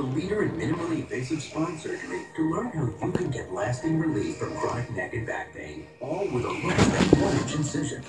the leader in minimally invasive spine surgery, to learn how you can get lasting relief from chronic neck and back pain, all with a less than one inch incision.